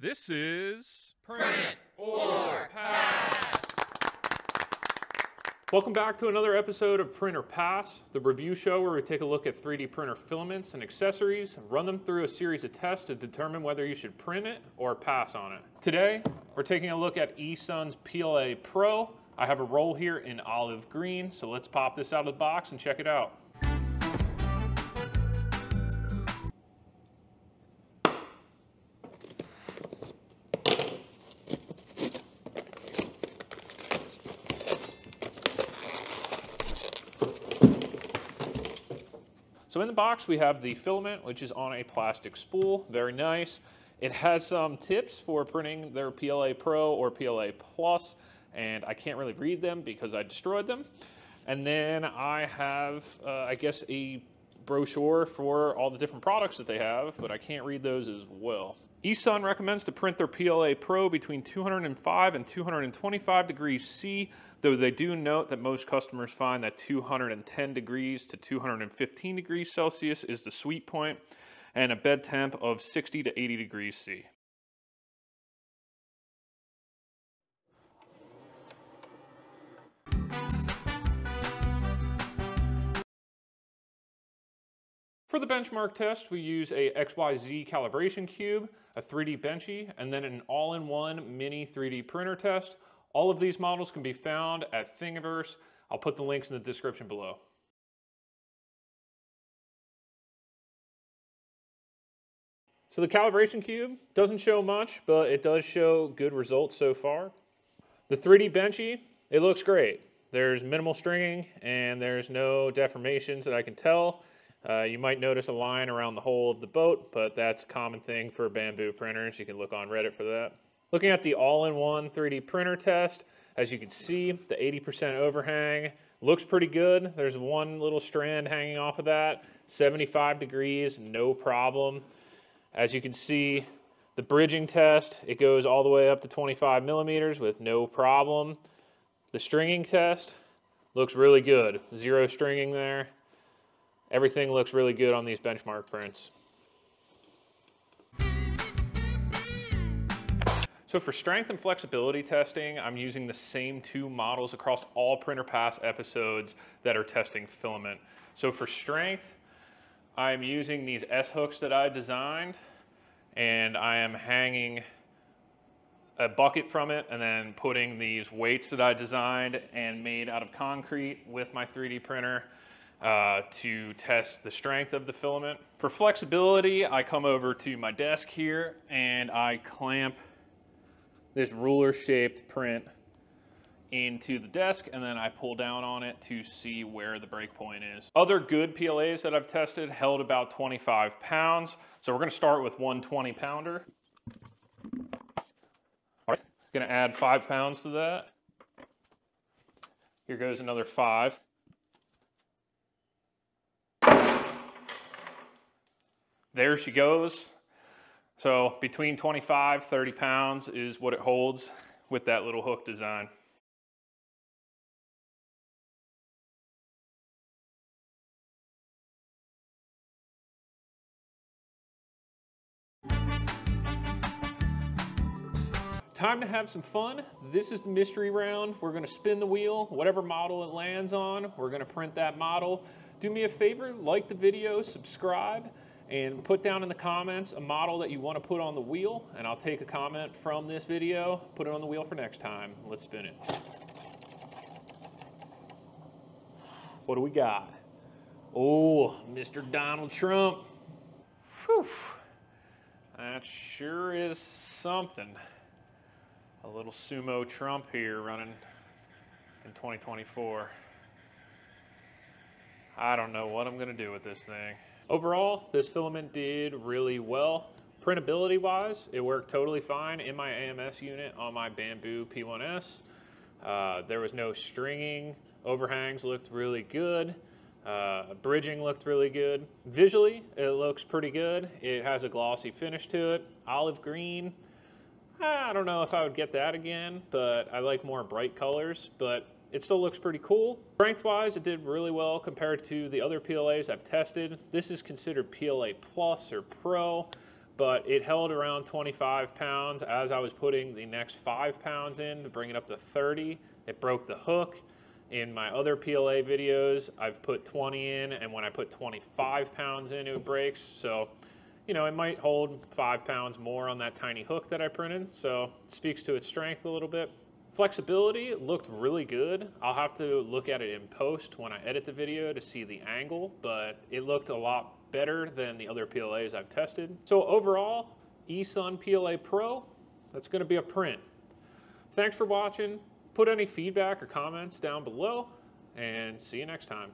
This is Print or Pass. Welcome back to another episode of Print or Pass, the review show where we take a look at 3D printer filaments and accessories and run them through a series of tests to determine whether you should print it or pass on it. Today, we're taking a look at eSun's PLA Pro. I have a roll here in olive green, so let's pop this out of the box and check it out. So in the box we have the filament, which is on a plastic spool, very nice. It has some tips for printing their PLA Pro or PLA Plus, and I can't really read them because I destroyed them. And then I have, uh, I guess, a brochure for all the different products that they have, but I can't read those as well. eSun recommends to print their PLA Pro between 205 and 225 degrees C, though they do note that most customers find that 210 degrees to 215 degrees Celsius is the sweet point, and a bed temp of 60 to 80 degrees C. For the benchmark test, we use a XYZ calibration cube, a 3D Benchy, and then an all-in-one mini 3D printer test. All of these models can be found at Thingiverse. I'll put the links in the description below. So the calibration cube doesn't show much, but it does show good results so far. The 3D Benchy, it looks great. There's minimal stringing and there's no deformations that I can tell. Uh, you might notice a line around the hole of the boat, but that's a common thing for Bambu printers. You can look on Reddit for that. Looking at the all-in-one 3D printer test, as you can see, the 80% overhang looks pretty good. There's one little strand hanging off of that, 75 degrees, no problem. As you can see, the bridging test, it goes all the way up to 25 millimeters with no problem. The stringing test looks really good. Zero stringing there. Everything looks really good on these benchmark prints. So for strength and flexibility testing, I'm using the same two models across all Print or Pass episodes that are testing filament. So for strength, I'm using these S-hooks that I designed and I am hanging a bucket from it and then putting these weights that I designed and made out of concrete with my 3D printer uh, to test the strength of the filament. For flexibility, I come over to my desk here and I clamp this ruler shaped print into the desk and then I pull down on it to see where the break point is. Other good PLAs that I've tested held about 25 pounds. So we're gonna start with one 20 pounder. All right, gonna add five pounds to that. Here goes another five. There she goes. So between 25, 30 pounds is what it holds with that little hook design. Time to have some fun. This is the mystery round. We're gonna spin the wheel, whatever model it lands on, we're gonna print that model. Do me a favor, like the video, subscribe, and put down in the comments a model that you want to put on the wheel and I'll take a comment from this video, put it on the wheel for next time. Let's spin it. What do we got? Oh, Mr. Donald Trump. Whew. That sure is something. A little sumo Trump here running in 2024. I don't know what I'm to do with this thing. Overall, this filament did really well. Printability wise, it worked totally fine in my AMS unit on my Bambu P1S. Uh, there was no stringing. Overhangs looked really good. Uh, bridging looked really good. Visually, it looks pretty good. It has a glossy finish to it. Olive green. I don't know if I would get that again, but I like more bright colors. But it still looks pretty cool. Strength-wise, it did really well compared to the other PLAs I've tested. This is considered PLA Plus or Pro, but it held around 25 pounds as I was putting the next five pounds in to bring it up to 30. It broke the hook. In my other PLA videos, I've put 20 in, and when I put 25 pounds in, it breaks. So, you know, it might hold five pounds more on that tiny hook that I printed. So, it speaks to its strength a little bit. Flexibility looked really good. I'll have to look at it in post when I edit the video to see the angle, but it looked a lot better than the other PLAs I've tested. So overall, eSun PLA Pro, that's gonna be a print. Thanks for watching. Put any feedback or comments down below and see you next time.